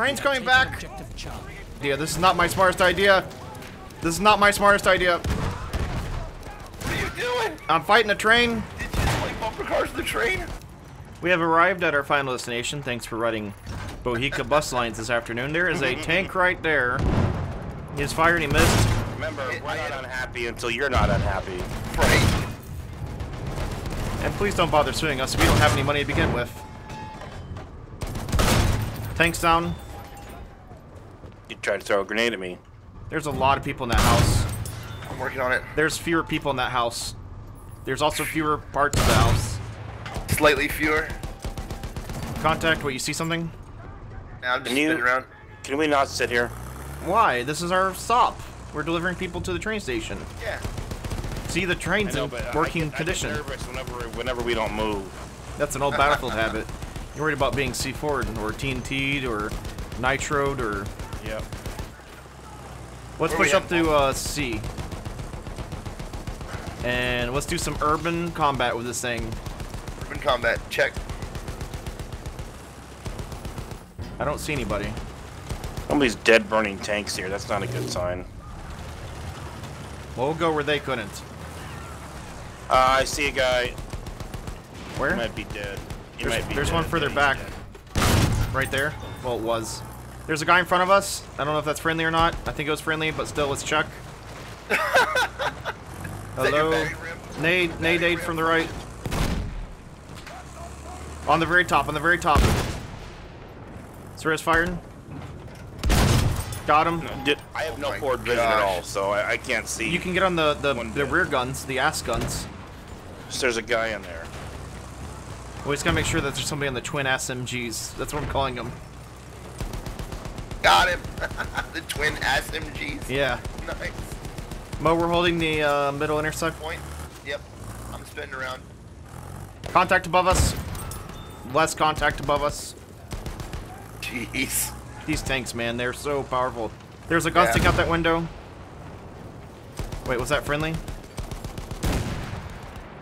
Train's coming back. Yeah, this is not my smartest idea. This is not my smartest idea. What are you doing? I'm fighting a train. Did you just like bumper cars the train? We have arrived at our final destination. Thanks for riding Bohica bus lines this afternoon. There is a tank right there. He has fired, he missed. Remember, we're not unhappy until you're not unhappy. Right. And please don't bother suing us. We don't have any money to begin with. Tanks down. You tried to throw a grenade at me. There's a lot of people in that house. I'm working on it. There's fewer people in that house. There's also fewer parts of the house. Slightly fewer. Contact, what, you see something? Now I'm just Can you- around. Can we not sit here? Why? This is our stop. We're delivering people to the train station. Yeah. See, the train's in but working I get, condition. I get nervous whenever, whenever we don't move. That's an old Battlefield habit. You're worried about being C4'd or TNT'd or nitroed or... Yep. Let's Where push up to uh, C. And let's do some urban combat with this thing. Urban combat. Check. I don't see anybody. Somebody's dead burning tanks here. That's not a good sign. Well, we'll go where they couldn't. Uh, I see a guy. Where? He might be dead. He There's, might be there's dead. one further back. he's Right there. Well, it was. There's a guy in front of us. I don't know if that's friendly or not. I think it was friendly, but still, let's check. Is that your Hello? battery rim? Nade, nade, nade from the right. On the very top, on the very top. Suarez firing. Got him. dead. Did- I have no oh my forward vision at all, so I, I can't see. You can get on the, the, the rear guns, the ass guns. There's a guy in there. We just gotta make sure that there's somebody on the twin SMGs. That's what I'm calling them. Got him. the twin SMGs. Yeah. Nice. Moe, we're holding the uh, middle intercept. Point. Yep. I'm spinning around. Contact above us. Less contact above us. Jeez. These tanks, man, they're so powerful. There's a gun Yeah. sticking out that window. Wait, was that friendly?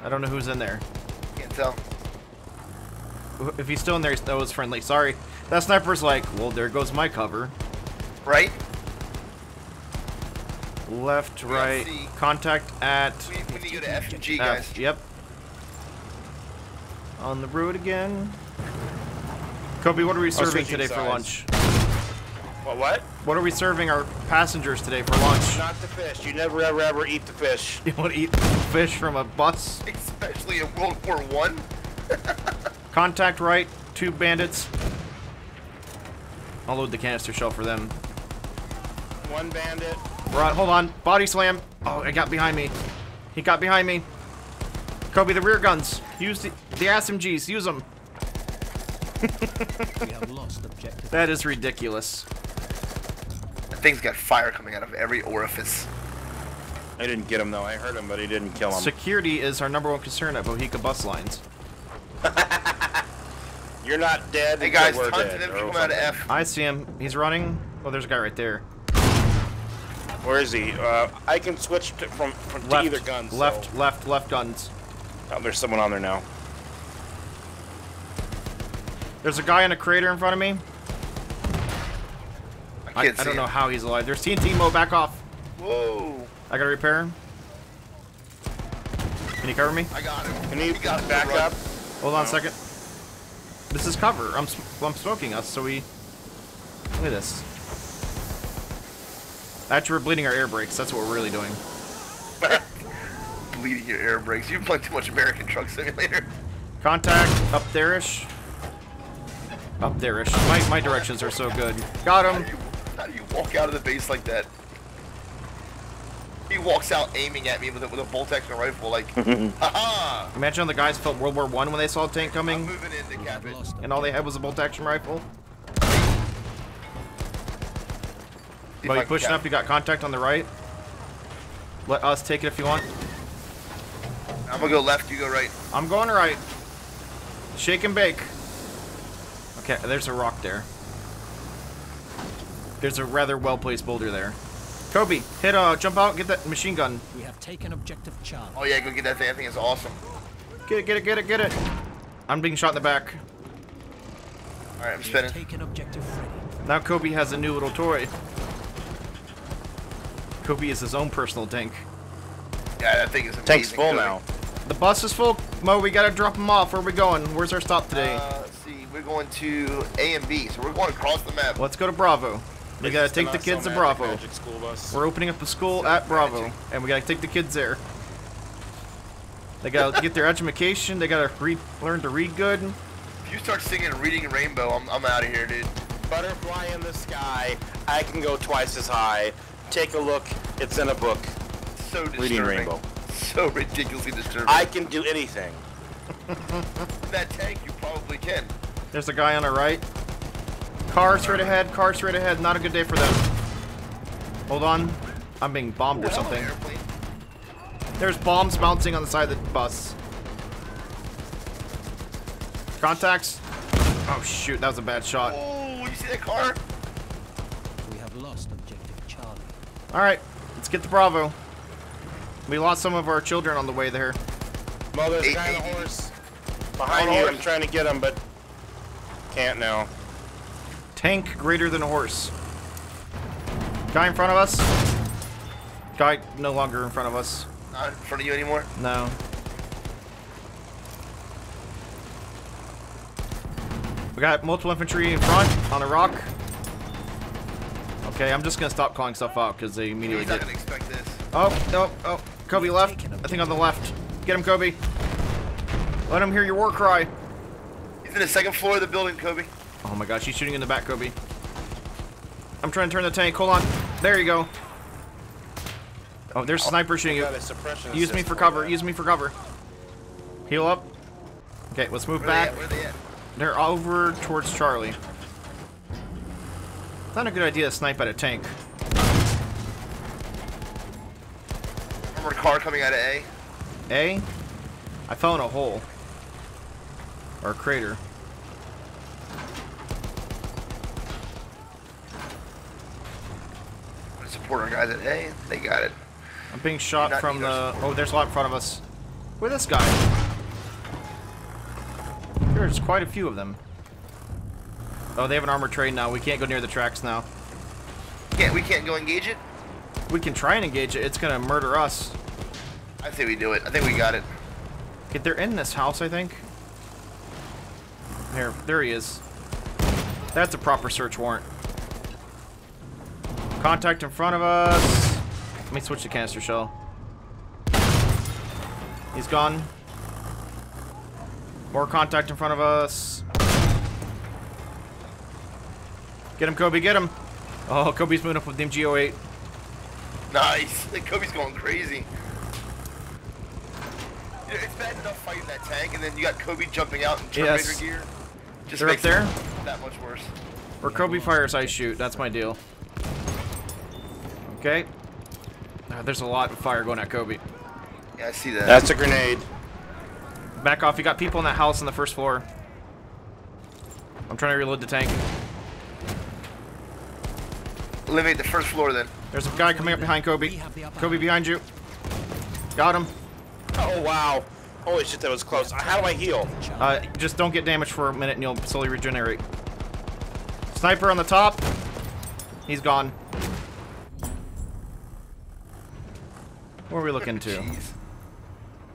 I don't know who's in there. Can't tell. If he's still in there, that was friendly. Sorry. That sniper's like, well, there goes my cover. Right? Left, We right. Contact at We, we need to go to F and G, F. guys. Yep. On the road again. Cobey, what are we oh, serving switching today for lunch? What? What? What are we serving our passengers today for lunch? Not the fish. You never ever ever eat the fish. You want to eat fish from a bus? Especially in World War One. Contact right, two bandits. I'll load the canister shell for them. One bandit. We're hold on, body slam. Oh, it got behind me. He got behind me. Cobey, the rear guns. Use the, the SMGs, use them. We have lost objective. That is ridiculous. That thing's got fire coming out of every orifice. I didn't get him though. I heard him, but he didn't kill him. Security is our number one concern at Bohica bus lines. You're not dead. Hey guys, we're tons dead, of them or coming out of. F. I see him. He's running. Oh, there's a guy right there. Where is he? Uh, I can switch to, from, from to Left, either gun. so- left, left, left guns. Oh, there's someone on there now. There's a guy in a crater in front of me. I I, can't I see don't know how he's alive. There's TNT Moe, back off. Whoa. I gotta repair him. Can you cover me? I got him. Can you He got back up? Hold on a second. This is cover. I'm, sm- I'm smoking us, so we... Look at this. Actually, we're bleeding our air brakes. That's what we're really doing. Bleeding your air brakes. You've played too much American Truck Simulator. Contact, up there-ish. Up there-ish. My, my directions are so good. Got How him. do, you, how do you walk out of the base like that? He walks out aiming at me with a, with a bolt action rifle, like, haha! Imagine how the guys felt World War One when they saw a tank I'm coming, moving in to We cap it. and all they had was a bolt-action rifle. See But you can pushing up, you got contact on the right. Let us take it if you want. I'm gonna go left, you go right. I'm going right. Shake and bake. Okay, there's a rock there. There's a rather well-placed boulder there. Cobey, hit uh jump out, get that machine gun. We have taken objective Charlie. Oh yeah, go get that thing. I think it's awesome. Get it, get it, get it, get it. I'm being shot in the back. Alright, I'm We have spinning. taken objective Freddy. Now Cobey has a new little toy. Cobey is his own personal tank. Yeah, that thing is amazing. Tank's full Cody. now. The bus is full. Moe, we gotta drop him off. Where are we going? Where's our stop today? Uh, let's see, we're going to A and B, so we're going across the map. Let's go to Bravo. We gotta take the kids to Bravo. School bus. We're opening up a school So at Bravo, magic. and we gotta take the kids there. They gotta get their education. They gotta read, learn to read good. If you start singing Reading Rainbow, I'm, I'm out of here, dude. Butterfly in the sky. I can go twice as high. Take a look. It's in a book. So disturbing. Reading Rainbow. So ridiculously disturbing. I can do anything. that tank, you probably can. There's a guy on the right. Car straight ahead. Car straight ahead. Not a good day for them. Hold on. I'm being bombed or something. There's bombs bouncing on the side of the bus. Contacts. Oh shoot, that was a bad shot. Oh, you see that car? We have lost objective Charlie. All right, let's get to Bravo. We lost some of our children on the way there. Well, there's a guy on a horse. Behind On you. I'm trying to get him, but can't now. Tank greater than a horse. Guy in front of us. Guy no longer in front of us. Not in front of you anymore. No. We got multiple infantry in front on a rock. Okay, I'm just gonna stop calling stuff out because they immediately He's not gonna expect this. Oh, no, oh, Cobey left. I think on the left. Get him, Cobey. Let him hear your war cry. He's in the second floor of the building, Cobey. Oh my gosh, he's shooting in the back, Cobey. I'm trying to turn the tank. Hold on. There you go. Oh, there's a oh, sniper shooting you. Got a suppression Use me for cover. Use me for cover. Heal up. Okay, let's move Where back. they they? They're over towards Charlie. Not a good idea to snipe at a tank. Armored car coming out of A. A? I fell in a hole. Or a crater. I'm gonna support our guys at A. They got it. I'm being shot from the... support. Oh, there's a lot in front of us. Where's this guy? There's quite a few of them. Oh, they have an armored train now. We can't go near the tracks now. Can't we can't go engage it? We can try and engage it. It's gonna murder us. I think we do it. I think we got it. Okay, they're in this house, I think. There, there he is. That's a proper search warrant. Contact in front of us. Let me switch to canister shell. He's gone. More contact in front of us. Get him, Cobey, get him. Oh, Cobey's moving up with the MG08. Nice. Cobey's going crazy. You know, it's bad enough fighting that tank, and then you got Cobey jumping out in Terminator Yes. gear. Just They're up there? that much worse. Where Cobey fires, I shoot. That's my deal. Okay. Ah, there's a lot of fire going at Cobey. Yeah, I see that. That's a grenade. Back off. You got people in that house on the first floor. I'm trying to reload the tank. Eliminate the first floor then. There's a guy coming up behind Cobey. We have the upper Cobey behind you. Got him. Oh wow. Holy shit, that was close. How do I heal? Uh, just don't get damaged for a minute and you'll slowly regenerate. Sniper on the top. He's gone. What are we looking to?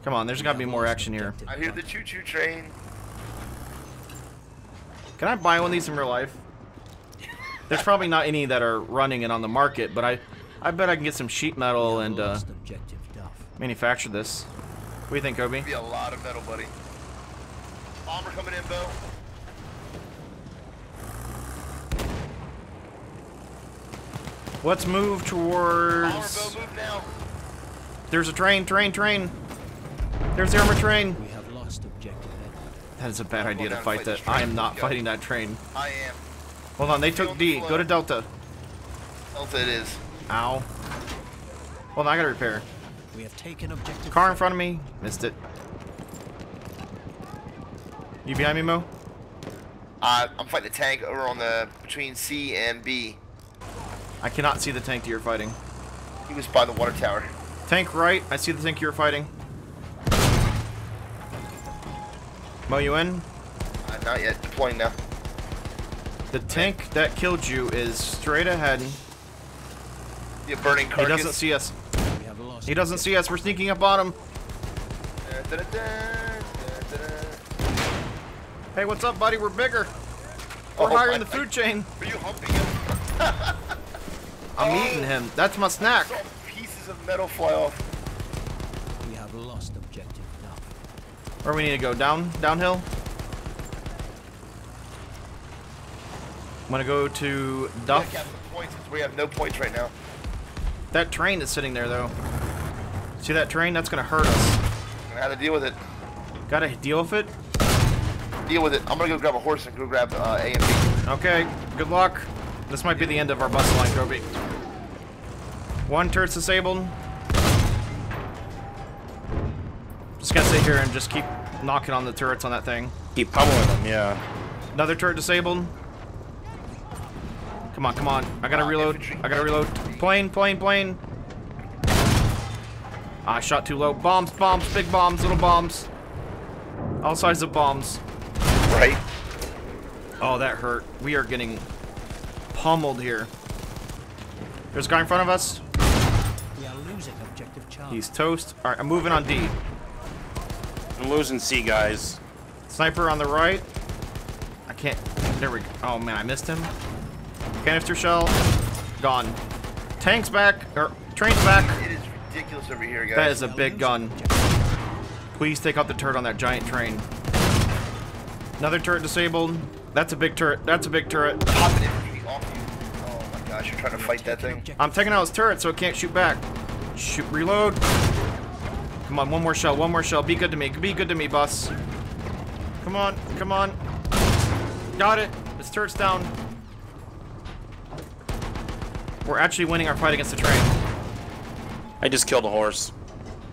Come on, there's gotta be more action here. I hear the choo-choo train. Can I buy one of these in real life? There's probably not any that are running and on the market, but I, I bet I can get some sheet metal and uh, Lost objective Duff. manufacture this. What do you think, Cobey? Be a lot of metal, buddy. Bomber coming in, Bo. Let's move Bomber, towards. Bo, move now. There's a train, train, train. There's the armored train. We have lost objective Edward. That is a bad idea to fight fight that. I am not Go. fighting that train. I am. Hold on, they took D. flow. Go to Delta. Delta it is. Ow. Hold on, I gotta repair. We have taken objective Car in front of me. Missed it. You behind me, Moe? Uh, I'm fighting the tank over on the between C and B. I cannot see the tank that you're fighting. He was by the water tower. Tank right. I see the tank you're fighting. Moe, you in? Uh, not yet. Deploying now. The tank that killed you is straight ahead. The burning carcass. He doesn't see us. We have lost. He doesn't see us. We're sneaking up on him. Hey, what's up, buddy? We're bigger. We're Oh, higher in the food chain. Are you humping him? I'm Oh. eating him. That's my snack. Saw pieces of metal fly off. We have lost objective Duff. Where we need to go? Down? Downhill? I'm gonna go to Duff. cap the points 'cause we have no points right now. That train is sitting there, though. See that train? That's gonna hurt us. I have to deal with it. Gotta deal with it. Deal with it. I'm gonna go grab a horse and go grab uh, A and B. Okay, good luck. This might be the end of our bus line, Cobey. One turret's disabled. Just gonna sit here and just keep knocking on the turrets on that thing. Keep pummeling them, yeah. Another turret disabled. Come on, come on. I gotta Ah, reload. I gotta reload. Plane, plane, plane. Ah, I shot too low. Bombs, bombs, big bombs, little bombs. All sizes of bombs. Right? Oh, that hurt. We are getting pummeled here. There's a guy in front of us. We are losing objective Charlie. He's toast. Alright, I'm moving on D. I'm losing C, guys. Sniper on the right. I can't. There we go. Oh man, I missed him. Canister shell. Gone. Tank's back. Or train's back. It is ridiculous over here, guys. That is a big gun. Please take out the turret on that giant train. Another turret disabled. That's a big turret. That's a big turret. popping infantry off you. Oh my gosh, you're trying to fight that thing. I'm taking out his turret so it can't shoot back. Shoot, reload. Come on, one more shell, one more shell. Be good to me. Be good to me, boss. Come on, come on. Got it. This turret's down. We're actually winning our fight against the train. I just killed a horse.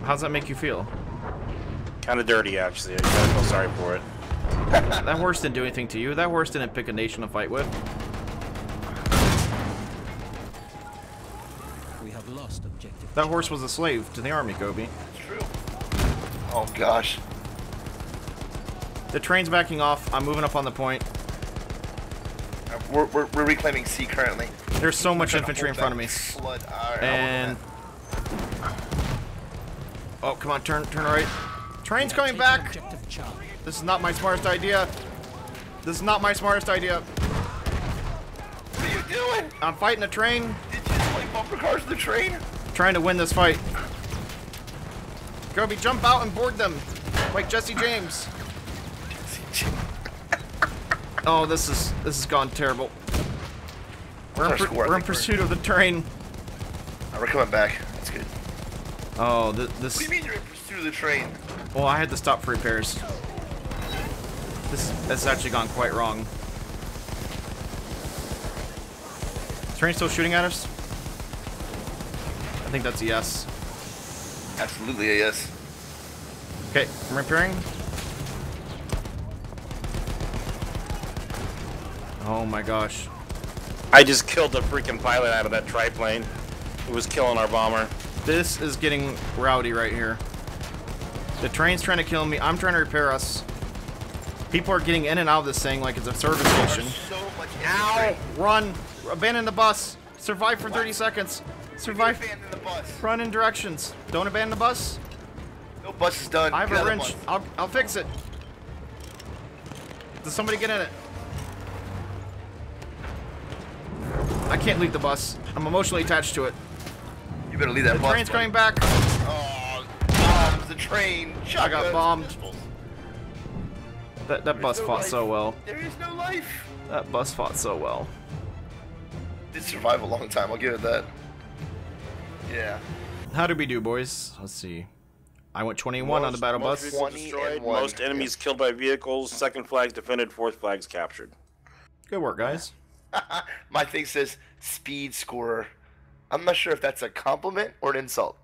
How's that make you feel? Kind of dirty, actually. I feel sorry for it. That horse didn't do anything to you. That horse didn't pick a nation to fight with. Lost objective. That horse was a slave to the army, Cobey. It's true. Oh gosh. The train's backing off. I'm moving up on the point. We're, we're, we're reclaiming C currently. There's so much infantry in front of me. Flood. All right, And oh, come on, turn, turn right. Train's We coming back. This is not my smartest idea. This is not my smartest idea. What are you doing? I'm fighting a train, Did cars to the train? trying to win this fight. Cobey, jump out and board them, like Jesse James. Oh, this is this has gone terrible. We're in, score, we're in think we're- pursuit of the train. Oh, we're coming back. That's good. Oh, th What this. do you mean you're in pursuit of the train? Well, I had to stop for repairs. This has actually gone quite wrong. Is train still shooting at us? I think that's a yes. Absolutely a yes. Okay, I'm repairing. Oh my gosh. I just killed the freaking pilot out of that triplane. It was killing our bomber. This is getting rowdy right here. The train's trying to kill me. I'm trying to repair us. People are getting in and out of this thing like it's a service station. So Ow! Run! Abandon the bus! Survive for 30 seconds! Survive! Abandon the bus. Run in directions. Don't abandon the bus. No bus is done. I have Get a the wrench. I'll, I'll fix it. Does somebody get in it? I can't leave the bus. I'm emotionally attached to it. You better leave that The bus. train's buddy. coming back. Oh, bombs, the train. Shotguns, I got bombed. That, that bus no fought life. so well. There is no life. That bus fought so well. Did survive a long time. I'll give it that. Yeah. How did we do, boys? Let's see. I went 21 on the battle most bus. 20 destroyed, one. most enemies killed by vehicles, second flags defended, fourth flags captured. Good work, guys. My thing says speed scorer. I'm not sure if that's a compliment or an insult.